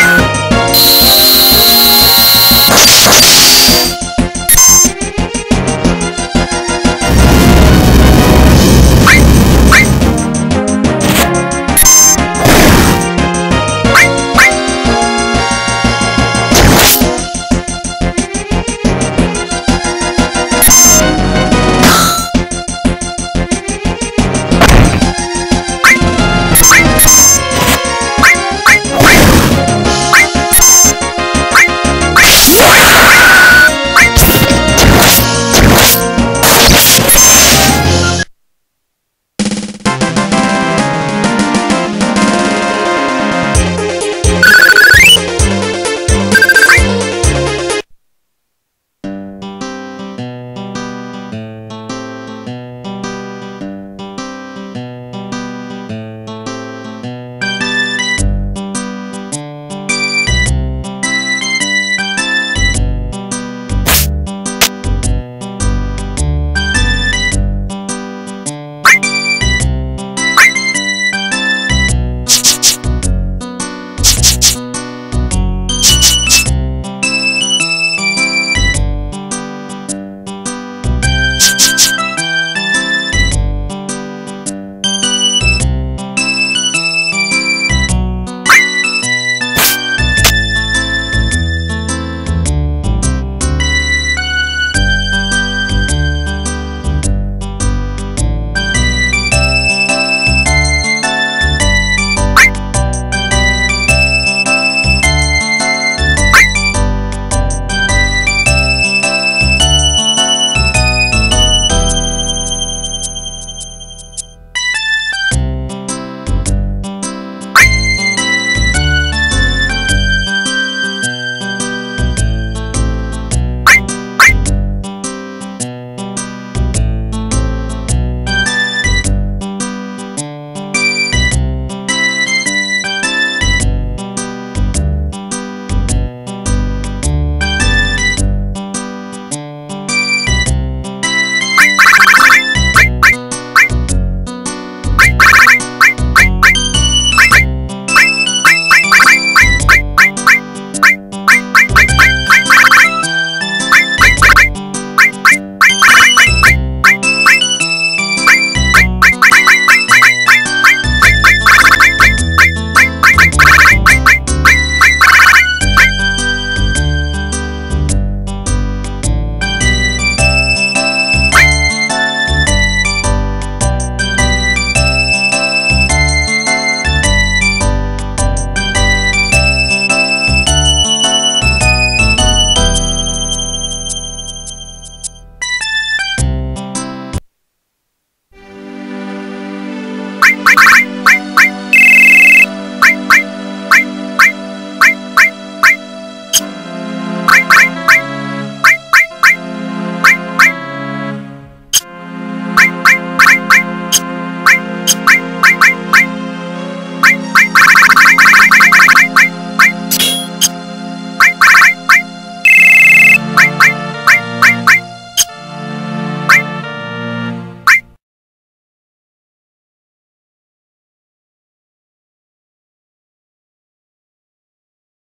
Yeah!